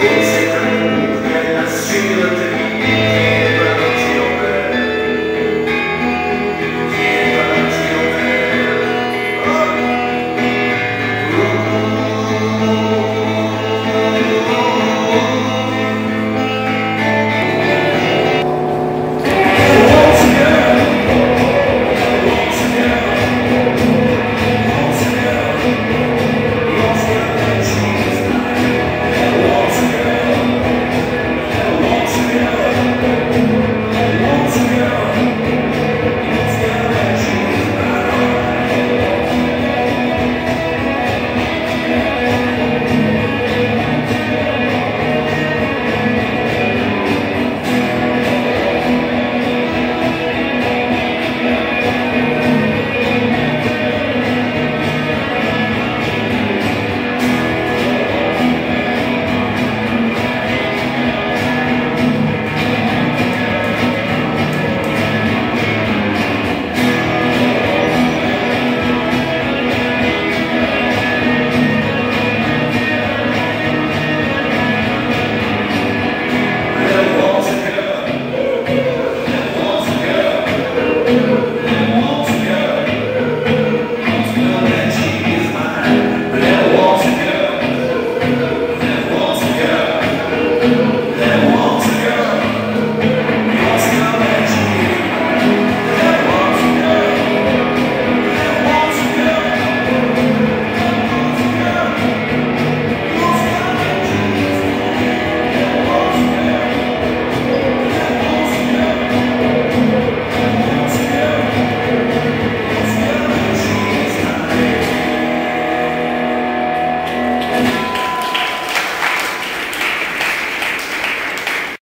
Peace.